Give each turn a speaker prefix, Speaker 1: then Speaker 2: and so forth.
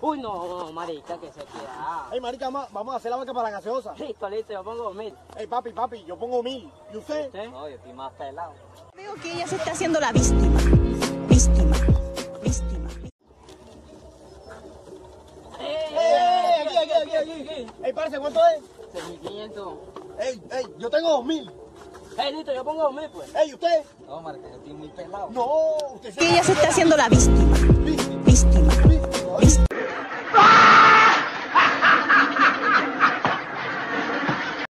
Speaker 1: Uy, no, marica, que se queda.
Speaker 2: Ey, marica, vamos, vamos a hacer la vaca para la gaseosa.
Speaker 1: Listo, listo, yo pongo mil.
Speaker 2: Ey, papi, papi, yo pongo mil. ¿Y usted?
Speaker 1: ¿Usted? No, yo estoy más pelado.
Speaker 3: Veo que ella se está haciendo la víctima. Víctima. Víctima.
Speaker 2: ¡Ey, aquí, aquí, aquí, aquí! Ey, parce, ¿cuánto es?
Speaker 1: 6500.
Speaker 2: Ey, ey, yo tengo dos mil.
Speaker 1: Ey, listo, yo pongo mil, pues.
Speaker 2: Ey, ¿usted?
Speaker 1: No, marica, yo estoy muy pelado.
Speaker 2: No, usted se...
Speaker 3: Que ella se está haciendo la víctima.